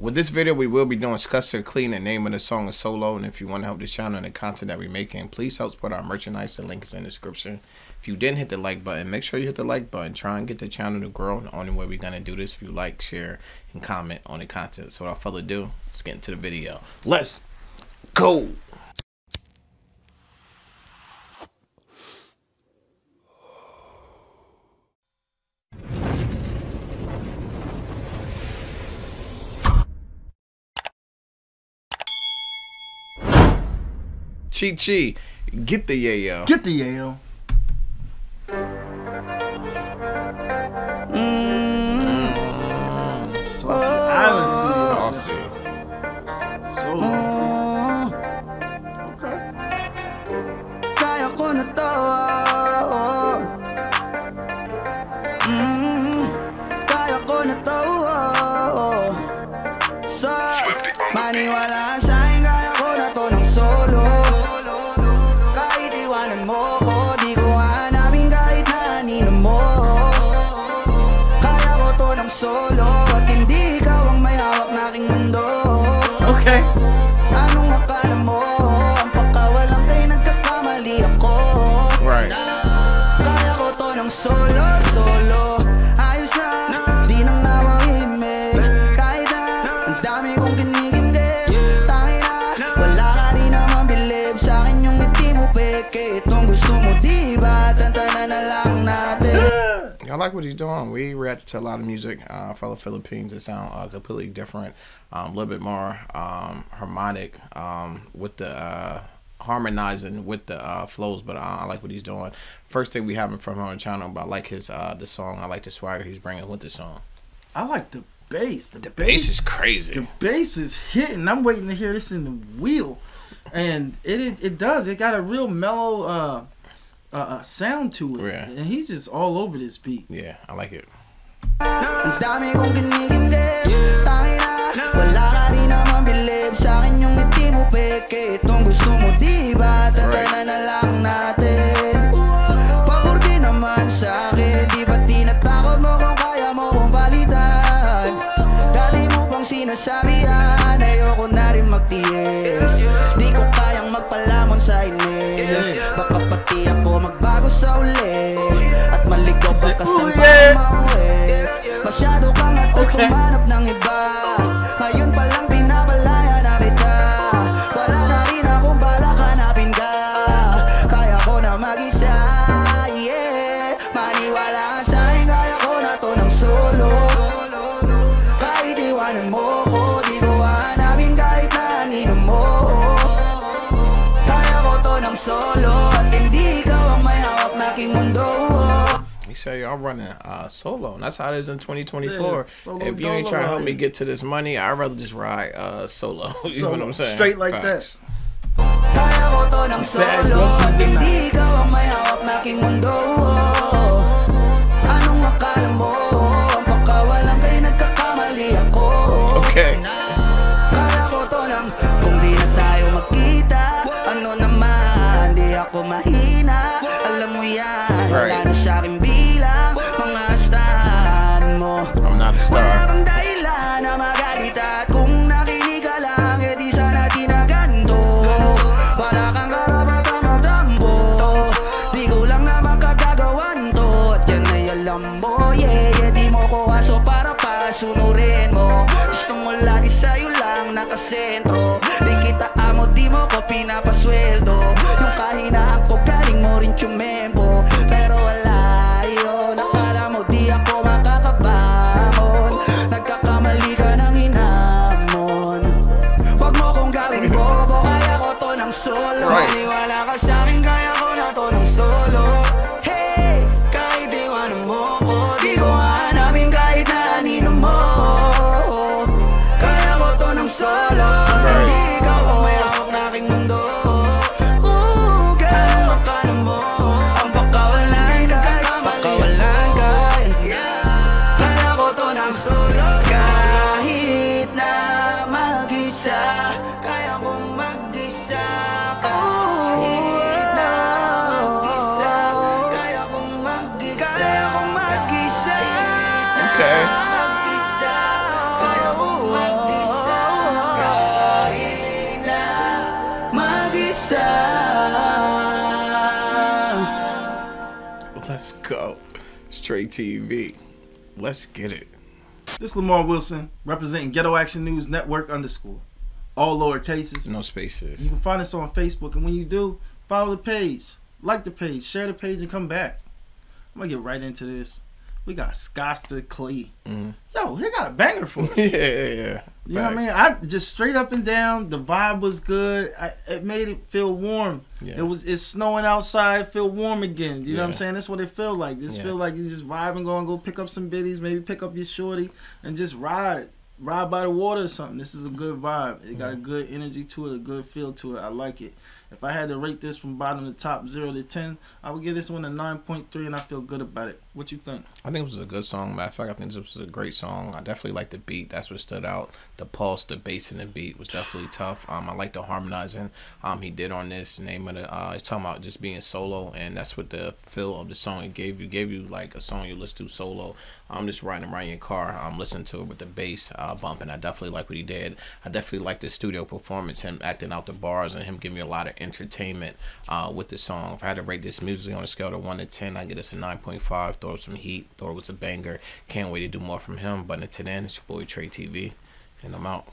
With this video, we will be doing Skusta Clee. The name of the song is Solo. And if you want to help the channel and the content that we're making, please help support our merchandise. The link is in the description. If you didn't hit the like button, make sure you hit the like button. Try and get the channel to grow. The only way we're going to do this if you like, share, and comment on the content. So without further ado, let's get into the video. Let's go. Chi Chi, get the yayo. Get the yayo. Mm. Oh. Saucy. So, oh. Kaya ko na to oh. Okay. Like what he's doing. We reacted to a lot of music, uh, fellow Philippines that sound uh, completely different, um, a little bit more um, harmonic um, with the uh, harmonizing with the uh, flows. But uh, I like what he's doing. First thing we having from him on the channel, but I like his uh, the song. I like the swagger he's bringing with the song. I like the bass. The, Bass is crazy. The bass is hitting. I'm waiting to hear this in the wheel, and it it, it does. It got a real mellow uh, uh, uh sound to it, Yeah. and he's just all over this beat. Yeah, I like it. Ang humanap ng iba He said, "I'm running uh, solo, and that's how it is in 2024. Yeah, solo if you ain't dolo trying to help me get to this money, I'd rather just ride uh, solo. you know what I'm saying? straight like Facts. Kaya ko to ng solo At hindi ikaw ang may hawak na aking mundo Anong akala mo? Ang pagkawalang kay nagkakamali ako Okay. Kaya ko to ng Kung di na tayo magkita Ano naman Di ako mahina Alam mo yan Wala Right. na sa akin not a wala star. bang dahilan na magalit lang, eh di sana tinaganto. Wala kang karapatang magtampo. Di ko lang naman kagagawan to. At yan ay alam mo, yeah, yeah, di mo ko aso para pasunurin mo. Gusto mo lagi sa'yo kita amo, di mo ko pinapasweldo. Yung kahinaan ko, galing mo rin tumempo. Right. Okay. Let's go. Straight TV. Let's get it. This is Lamar Wilson representing Ghetto Action News Network underscore. All lower cases. No spaces. You can find us on Facebook, and when you do, follow the page, like the page, share the page, and come back. I'm gonna get right into this. We got Skusta Clee. Mhm. Yo, he got a banger for us. yeah, yeah, yeah. You know what I mean? I just straight up and down. The vibe was good. I, it made it feel warm. Yeah. It was. It's snowing outside. Feel warm again. You know what I'm Yeah. saying? That's what it feel like. Just Yeah. feel like you just vibing, going go pick up some biddies, maybe pick up your shorty, and just ride, ride by the water or something. This is a good vibe. It got a good energy to it, a good feel to it. I like it. If I had to rate this from bottom to top, zero to ten, I would give this one a nine point three, and I feel good about it. What you think? I think it was a good song. Matter of fact, I think this was a great song. I definitely like the beat. That's what stood out. The pulse, the bass, and the beat was definitely tough. Um, I like the harmonizing. Um, he did on this. Name of the. Uh, he's talking about just being solo, and that's what the feel of the song it gave you. Gave you like a song you listen to solo. I'm just riding around in your car. I'm listening to it with the bass uh, bumping. I definitely like what he did. I definitely like the studio performance. Him acting out the bars and him giving me a lot of entertainment uh, with the song. If I had to rate this music on a scale of one to ten, I get this a nine point five. Throw some heat. It was a banger. Can't wait to do more from him. But until then, it's your boy Tre TV, and I'm out.